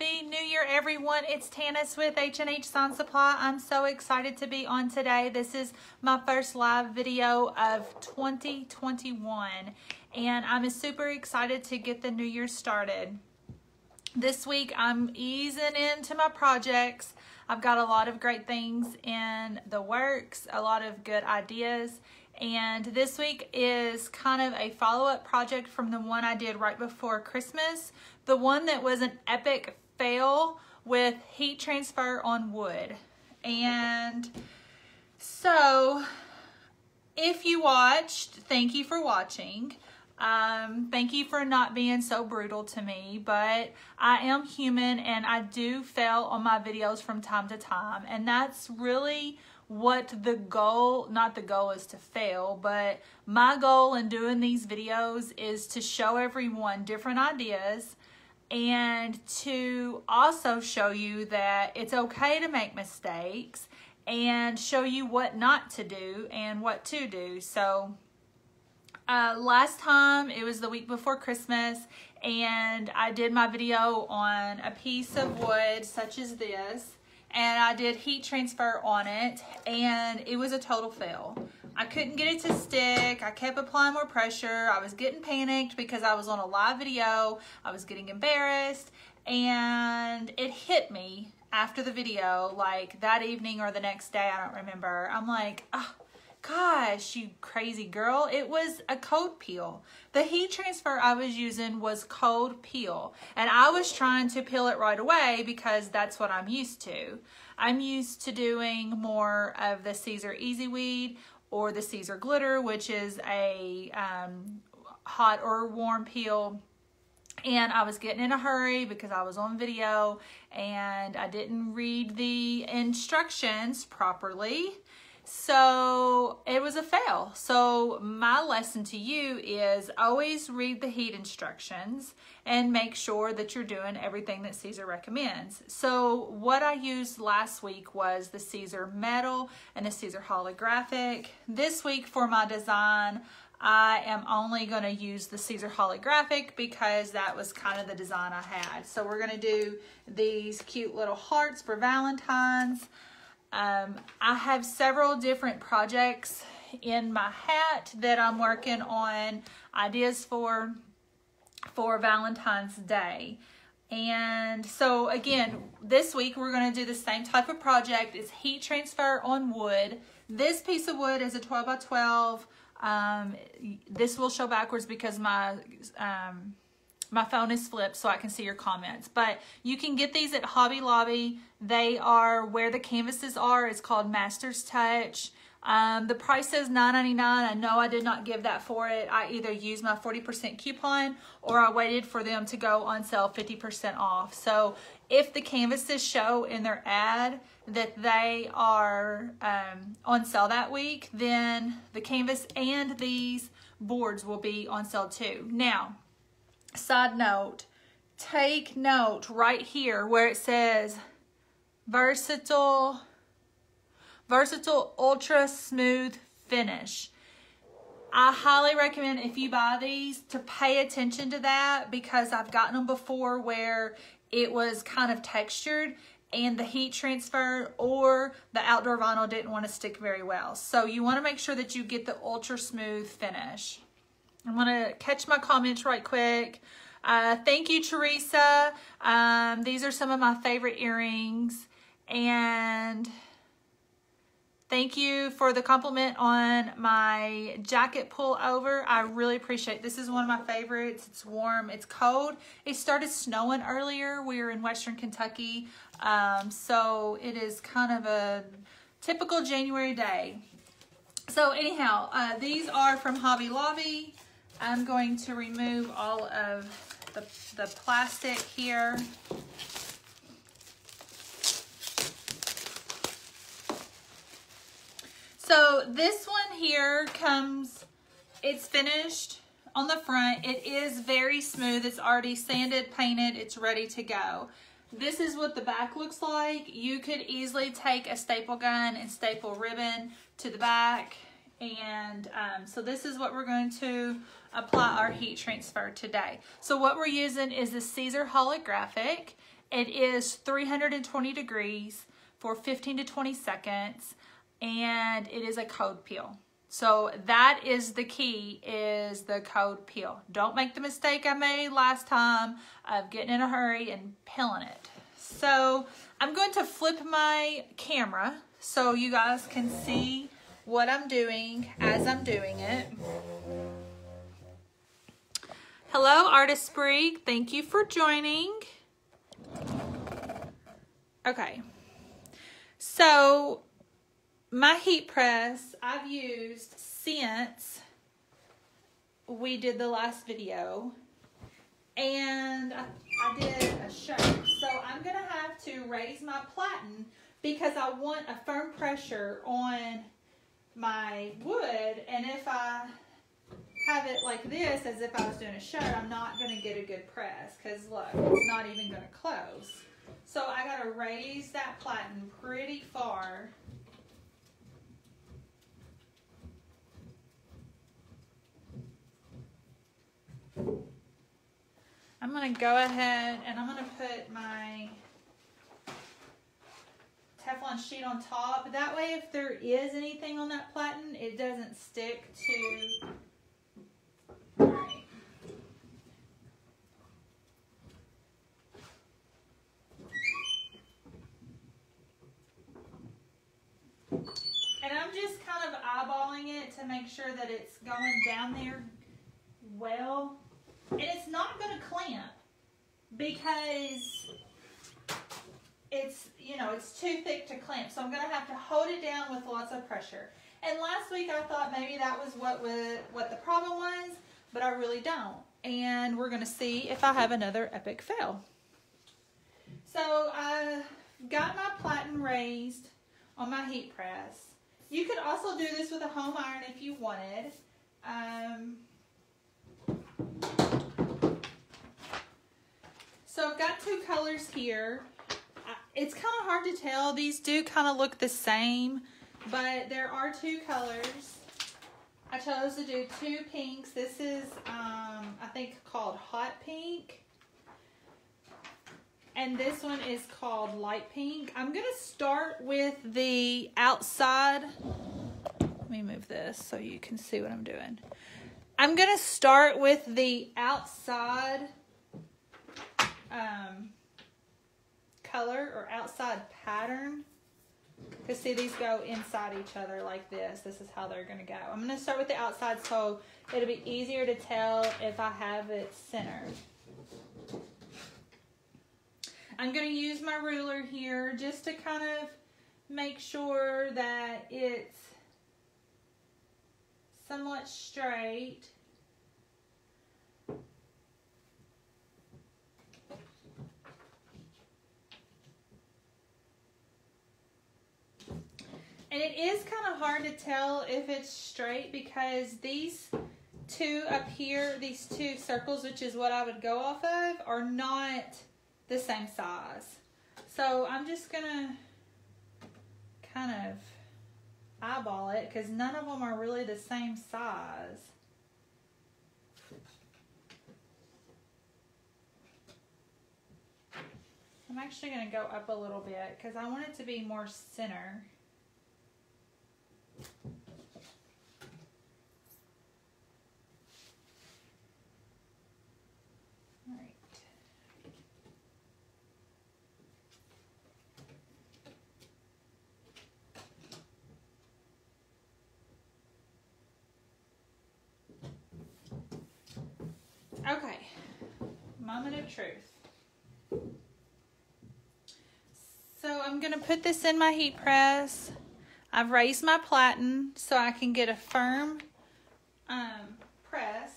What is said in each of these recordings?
Happy New Year, everyone. It's Tanis with H&H Sign Supply. I'm so excited to be on today. This is my first live video of 2021, and I'm super excited to get the new year started. This week, I'm easing into my projects. I've got a lot of great things in the works, a lot of good ideas, and this week is kind of a follow-up project from the one I did right before Christmas the one that was an epic fail with heat transfer on wood. And so if you watched, thank you for watching. Um, thank you for not being so brutal to me, but I am human and I do fail on my videos from time to time. And that's really what the goal, not the goal is to fail, but my goal in doing these videos is to show everyone different ideas and to also show you that it's okay to make mistakes and show you what not to do and what to do. So uh, last time, it was the week before Christmas, and I did my video on a piece of wood such as this, and I did heat transfer on it, and it was a total fail. I couldn't get it to stick. I kept applying more pressure. I was getting panicked because I was on a live video. I was getting embarrassed and it hit me after the video, like that evening or the next day, I don't remember. I'm like, oh, gosh, you crazy girl. It was a cold peel. The heat transfer I was using was cold peel and I was trying to peel it right away because that's what I'm used to. I'm used to doing more of the Siser Easy Weed or the Siser Glitter, which is a um, hot or warm peel. And I was getting in a hurry because I was on video and I didn't read the instructions properly. So it was a fail. So my lesson to you is always read the heat instructions and make sure that you're doing everything that Siser recommends. So what I used last week was the Siser Metal and the Siser Holographic. This week for my design, I am only going to use the Siser Holographic because that was kind of the design I had. So we're going to do these cute little hearts for Valentine's. Um, I have several different projects in my hat that I'm working on ideas for for Valentine's Day. And so again, this week we're going to do the same type of project. It's heat transfer on wood. This piece of wood is a 12 by 12. Um, this will show backwards because my um, my phone is flipped so I can see your comments. But you can get these at Hobby Lobby. They are where the canvases are. It's called Master's Touch. Um, the price says $9.99. I know I did not give that for it. I either used my 40% coupon or I waited for them to go on sale 50% off. So if the canvases show in their ad that they are um, on sale that week, then the canvas and these boards will be on sale too. Now, side note, take note right here where it says versatile, versatile ultra smooth finish. I highly recommend if you buy these to pay attention to that because I've gotten them before where it was kind of textured and the heat transfer or the outdoor vinyl didn't want to stick very well. So you want to make sure that you get the ultra smooth finish. I'm going to catch my comments right quick. Uh, thank you, Teresa. Um, these are some of my favorite earrings. And thank you for the compliment on my jacket pullover. I really appreciate. This is one of my favorites. It's warm. It's cold. It started snowing earlier. We were in Western Kentucky. Um, so it is kind of a typical January day. So anyhow, uh, these are from Hobby Lobby. I'm going to remove all of the, the plastic here. So this one here comes, it's finished on the front. It is very smooth. It's already sanded, painted. It's ready to go. This is what the back looks like. You could easily take a staple gun and staple ribbon to the back and um, so this is what we're going to apply our heat transfer today. So what we're using is the Siser Holographic It is 320 degrees for 15 to 20 seconds and it is a cold peel. So that is the key is the cold peel. Don't make the mistake I made last time of getting in a hurry and peeling it. So I'm going to flip my camera so you guys can see what I'm doing as I'm doing it. Hello, Artist Sprig. Thank you for joining. Okay. So, my heat press I've used since we did the last video. And I, I did a shirt. So, I'm going to have to raise my platen because I want a firm pressure on my wood. And if I have it like this as if I was doing a shirt, I'm not going to get a good press because look, it's not even going to close. So I got to raise that platen pretty far. I'm going to go ahead and I'm going to put my Teflon sheet on top. That way if there is anything on that platen, it doesn't stick to. And I'm just kind of eyeballing it to make sure that it's going down there well. And it's not going to clamp because it's, you know, it's too thick to clamp. So I'm going to have to hold it down with lots of pressure. And last week I thought maybe that was what, was, what the problem was, but I really don't. And we're going to see if I have another epic fail. So I got my platen raised on my heat press. You could also do this with a home iron if you wanted. Um, so I've got two colors here. It's kind of hard to tell. These do kind of look the same, but there are two colors. I chose to do two pinks. This is, um, I think, called Hot Pink. And this one is called Light Pink. I'm going to start with the outside. Let me move this so you can see what I'm doing. I'm going to start with the outside um, color or outside pattern. Because see, these go inside each other like this. This is how they're going to go. I'm going to start with the outside so it'll be easier to tell if I have it centered. I'm going to use my ruler here just to kind of make sure that it's somewhat straight. And it is kind of hard to tell if it's straight because these two up here, these two circles, which is what I would go off of, are not the same size. So I'm just going to kind of eyeball it because none of them are really the same size. I'm actually going to go up a little bit because I want it to be more center. Okay, moment of truth. So I'm going to put this in my heat press. I've raised my platen so I can get a firm um, press.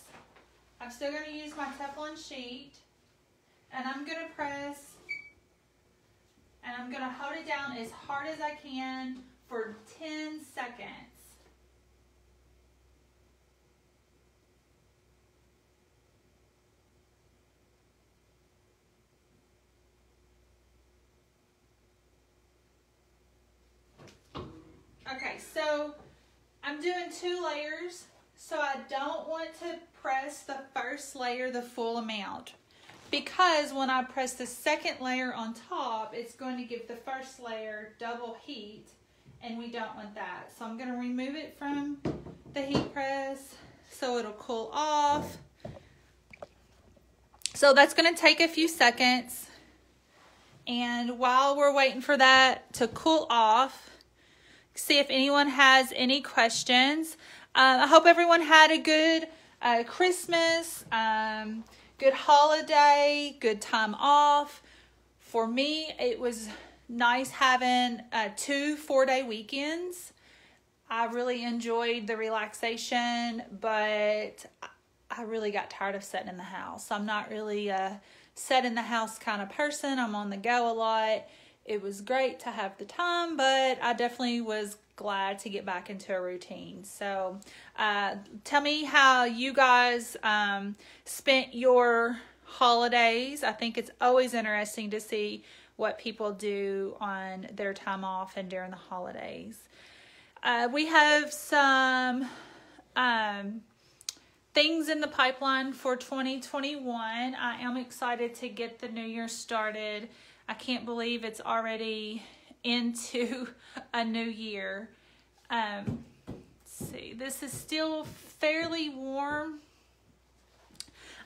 I'm still going to use my Teflon sheet. And I'm going to press and I'm going to hold it down as hard as I can for 10 seconds. Okay, so I'm doing two layers, so I don't want to press the first layer the full amount because when I press the second layer on top, it's going to give the first layer double heat and we don't want that. So I'm gonna remove it from the heat press so it'll cool off. So that's gonna take a few seconds. And while we're waiting for that to cool off, see if anyone has any questions. Uh, I hope everyone had a good uh, Christmas, um, good holiday, good time off. For me, it was nice having uh, two four day weekends. I really enjoyed the relaxation, but I really got tired of sitting in the house. I'm not really a set in the house kind of person. I'm on the go a lot. It was great to have the time, but I definitely was glad to get back into a routine. So, uh, tell me how you guys um, spent your holidays. I think it's always interesting to see what people do on their time off and during the holidays. Uh, we have some um, things in the pipeline for 2021. I am excited to get the new year started. I can't believe it's already into a new year. Um, see, this is still fairly warm.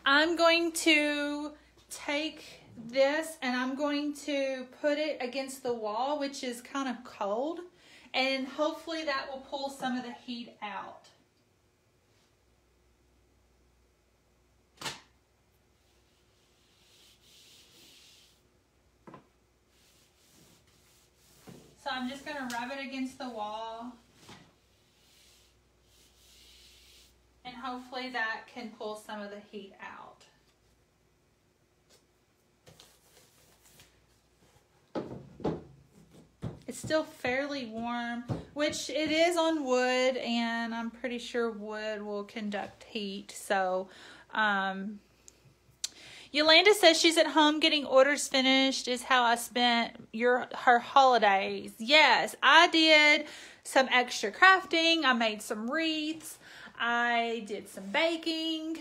I'm going to take this and I'm going to put it against the wall, which is kind of cold, and hopefully that will pull some of the heat out. So I'm just going to rub it against the wall. And hopefully that can pull some of the heat out. It's still fairly warm, which it is on wood, and I'm pretty sure wood will conduct heat. So, um, Yolanda says she's at home getting orders finished is how I spent your her holidays. Yes, I did some extra crafting. I made some wreaths. I did some baking.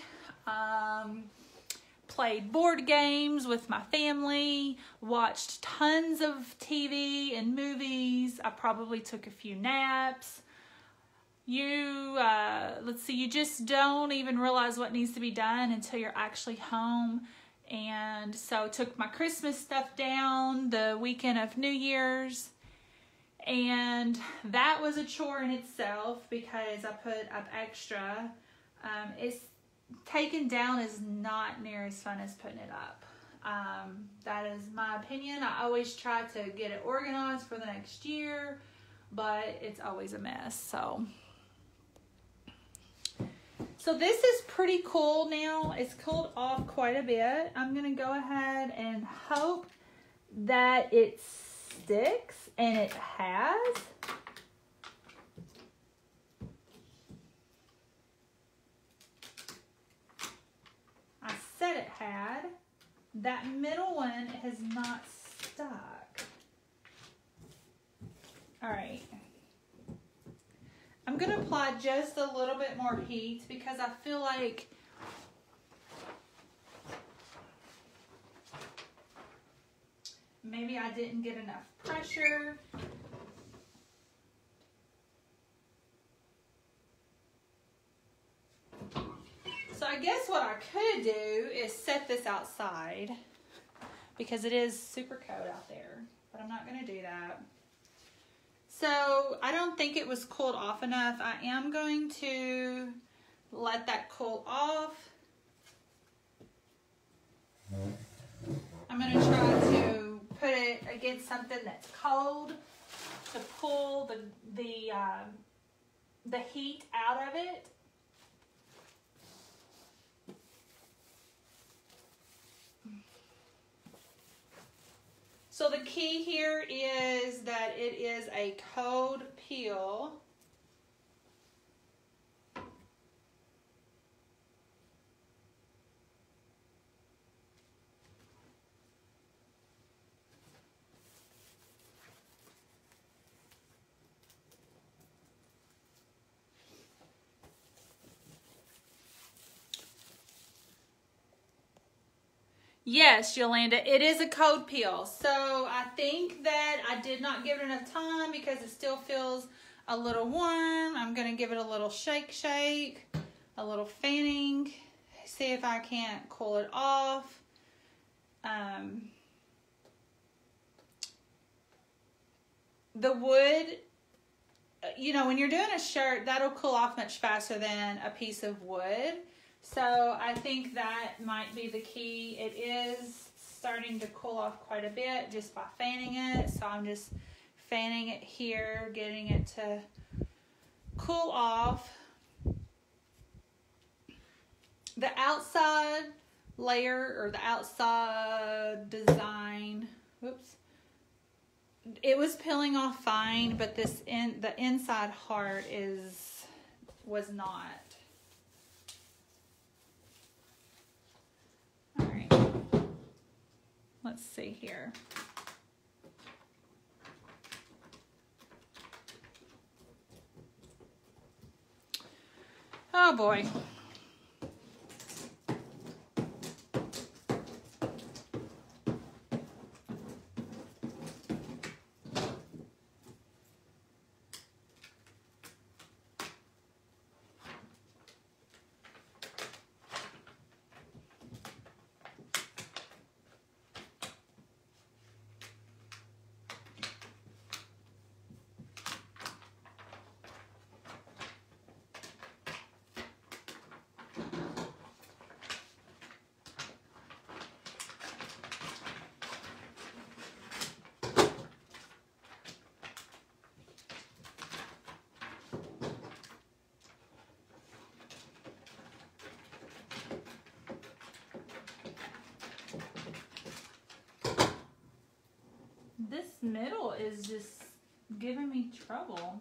Um, played board games with my family, watched tons of TV and movies. I probably took a few naps. You, uh, let's see, you just don't even realize what needs to be done until you're actually home. And so took my Christmas stuff down the weekend of New Year's. And that was a chore in itself because I put up extra. Um, it's taken down is not near as fun as putting it up. Um, that is my opinion. I always try to get it organized for the next year, but it's always a mess. So, so this is pretty cool now. It's cooled off quite a bit. I'm going to go ahead and hope that it sticks, and it has. I said it had. That middle one has not stuck. All right. I'm going to apply just a little bit more heat because I feel like maybe I didn't get enough pressure. So I guess what I could do is set this outside because it is super cold out there, but I'm not going to do that. So I don't think it was cooled off enough. I am going to let that cool off. I'm going to try to put it against something that's cold to pull the, the, um, the heat out of it. So the key here is that it is a cold peel. Yes, Yolanda, it is a cold peel. So I think that I did not give it enough time because it still feels a little warm. I'm going to give it a little shake shake, a little fanning, see if I can't cool it off. Um, the wood, you know, when you're doing a shirt, that'll cool off much faster than a piece of wood. So I think that might be the key. It is starting to cool off quite a bit just by fanning it. So I'm just fanning it here, getting it to cool off. The outside layer or the outside design, whoops, it was peeling off fine, but this in the inside heart is was not. All right. Let's see here. Oh boy. This middle is just giving me trouble.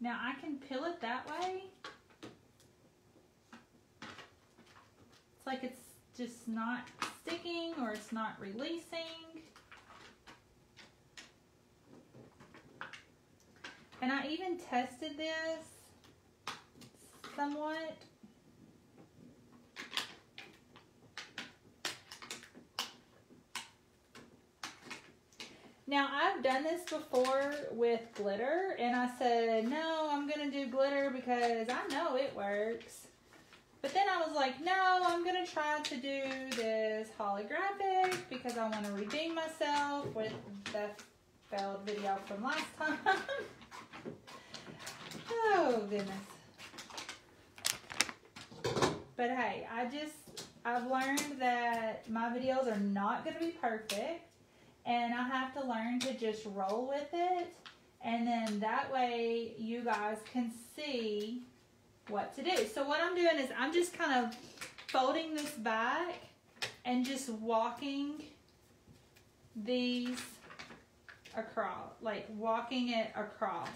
Now I can peel it that way. It's like it's just not sticking or it's not releasing. And I even tested this somewhat. Now, I've done this before with glitter, and I said, no, I'm going to do glitter because I know it works. But then I was like, no, I'm going to try to do this holographic because I want to redeem myself with the failed video from last time. oh, goodness. But hey, I just, I've learned that my videos are not going to be perfect and I have to learn to just roll with it and then that way you guys can see what to do. So what I'm doing is I'm just kind of folding this back and just walking these across, like walking it across.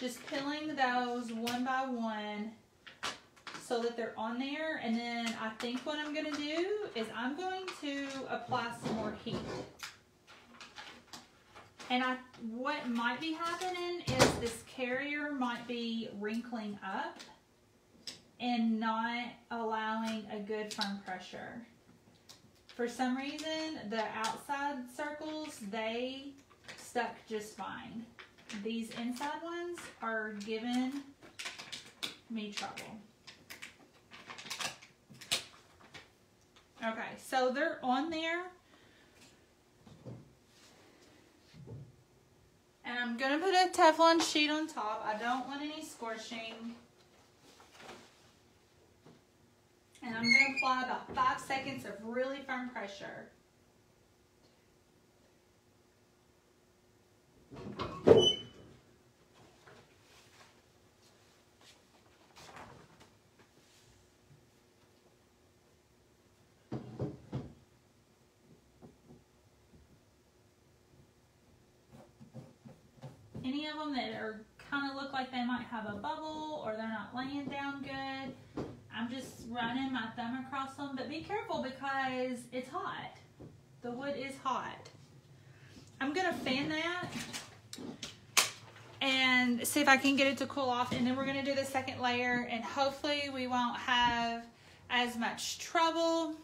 Just peeling those one by one so that they're on there. And then I think what I'm gonna do is I'm going to apply some more heat. And I, what might be happening is this carrier might be wrinkling up and not allowing a good firm pressure. For some reason, the outside circles, they stuck just fine. These inside ones are giving me trouble. Okay, so they're on there. And I'm going to put a Teflon sheet on top. I don't want any scorching. And I'm going to apply about five seconds of really firm pressure. Of them that are kind of look like they might have a bubble or they're not laying down good, I'm just running my thumb across them. But be careful because it's hot. The wood is hot. I'm to fan that and see if I can get it to cool off. And then we're to do the second layer and hopefully we won't have as much trouble.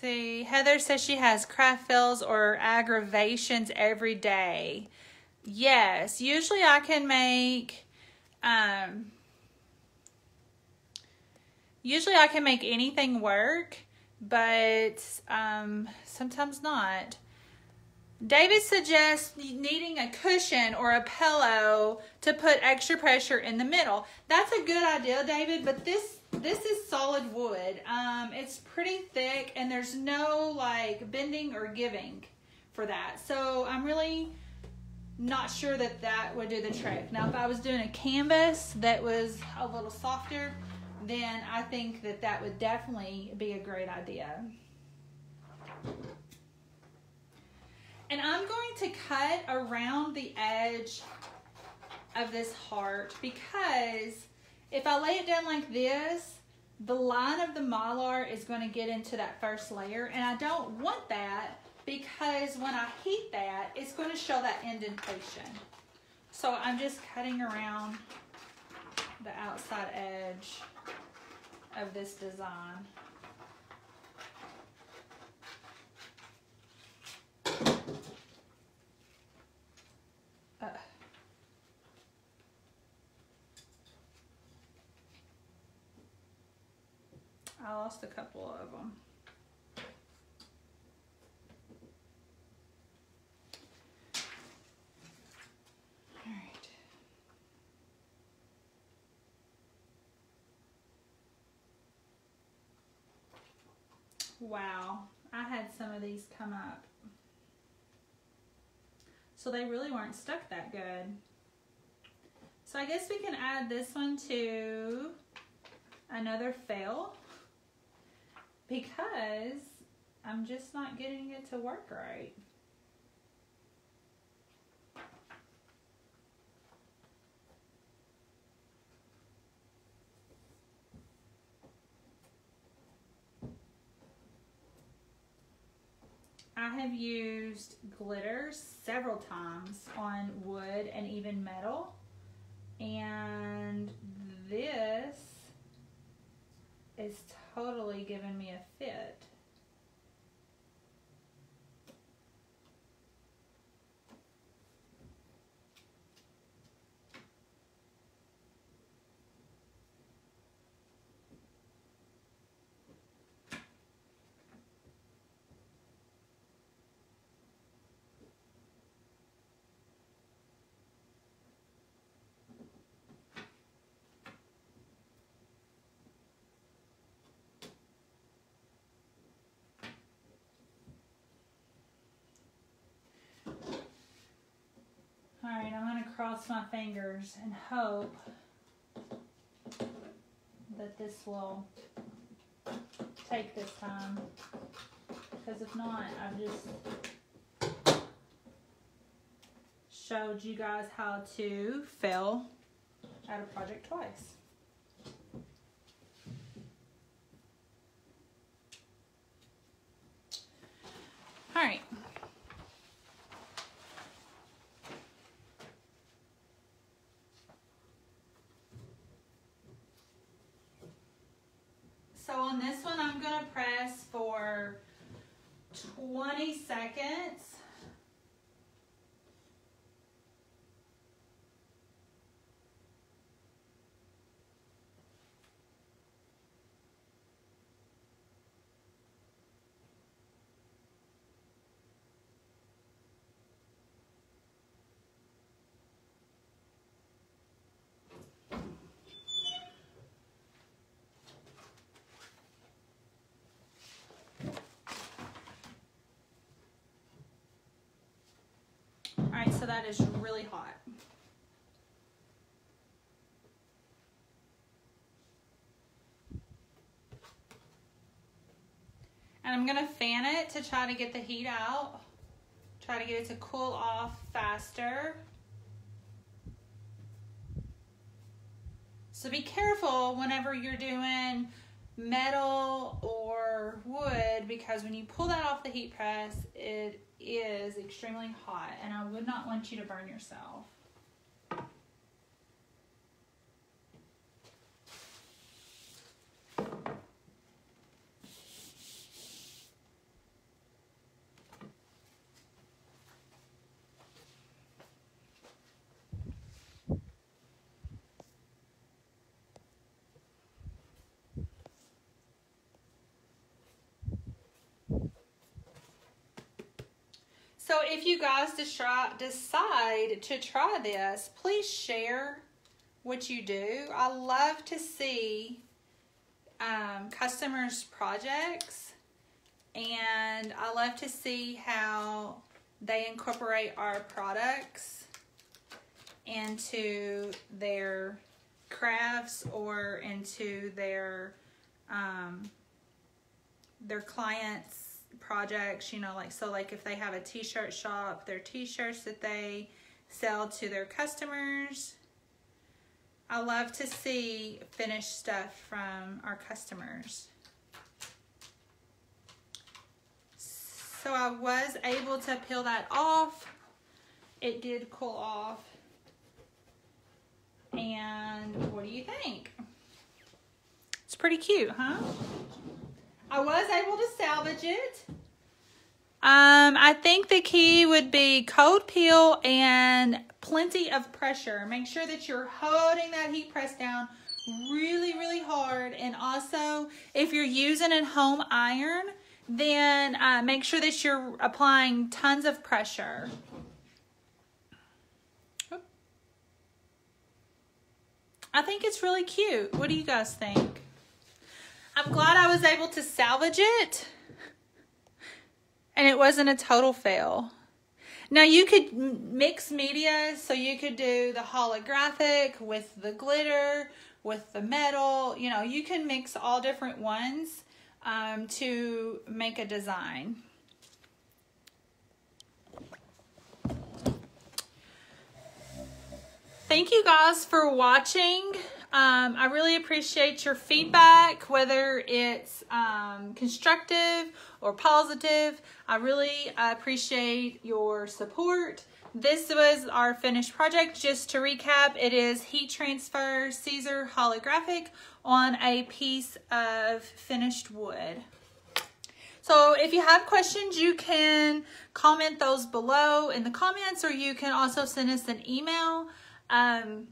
See. Heather says she has craft fails or aggravations every day. Yes, usually I can make um usually I can make anything work, but um sometimes not. David suggests needing a cushion or a pillow to put extra pressure in the middle. That's a good idea, David, but this this is solid wood. Um, it's pretty thick and there's no like bending or giving for that. So I'm really not sure that that would do the trick. Now, if I was doing a canvas that was a little softer, then I think that that would definitely be a great idea. And I'm going to cut around the edge of this heart because if I lay it down like this, the line of the mylar is going to get into that first layer and I don't want that because when I heat that, it's going to show that indentation. So I'm just cutting around the outside edge of this design. I lost a couple of them. All right. Wow, I had some of these come up. So they really weren't stuck that good. So I guess we can add this one to another fail because I'm just not getting it to work right. I have used glitter several times on wood and even metal and this is totally given me a fit. All right, I'm going to cross my fingers and hope that this will take this time. Because if not, I've just showed you guys how to fail at a project twice. All right. So on this one, I'm going to press for 20 seconds. so that is really hot. And I'm gonna fan it to try to get the heat out. Try to get it to cool off faster. So be careful whenever you're doing metal or wood because when you pull that off the heat press, it is extremely hot and I would not want you to burn yourself. So if you guys decide to try this, please share what you do. I love to see um, customers' projects and I love to see how they incorporate our products into their crafts or into their um, their clients projects, you know, like, so like if they have a t-shirt shop, their t-shirts that they sell to their customers. I love to see finished stuff from our customers. So I was able to peel that off. It did cool off. And what do you think? It's pretty cute, huh? I was able to salvage it. Um, I think the key would be cold peel and plenty of pressure. Make sure that you're holding that heat press down really, really hard. And also, if you're using a home iron, then uh, make sure that you're applying tons of pressure. I think it's really cute. What do you guys think? I'm glad I was able to salvage it and it wasn't a total fail. Now you could mix media, so you could do the holographic with the glitter, with the metal, you know, you can mix all different ones um, to make a design. Thank you guys for watching. Um, I really appreciate your feedback, whether it's um, constructive or positive. I really appreciate your support. This was our finished project. Just to recap, it is heat transfer Siser holographic on a piece of finished wood. So if you have questions, you can comment those below in the comments or you can also send us an email. Um,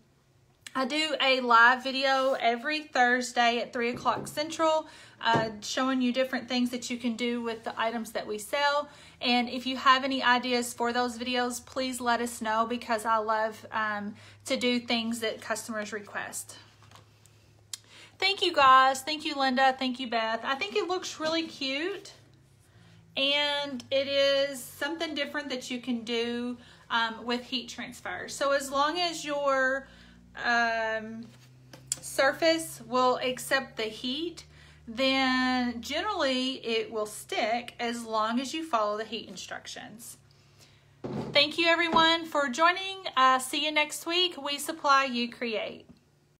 I do a live video every Thursday at 3 o'clock Central uh, showing you different things that you can do with the items that we sell. And if you have any ideas for those videos, please let us know because I love um, to do things that customers request. Thank you guys. Thank you, Linda. Thank you, Beth. I think it looks really cute. And it is something different that you can do um, with heat transfer. So as long as your um, surface will accept the heat, then generally it will stick as long as you follow the heat instructions. Thank you everyone for joining. Uh, see you next week. We supply, you create.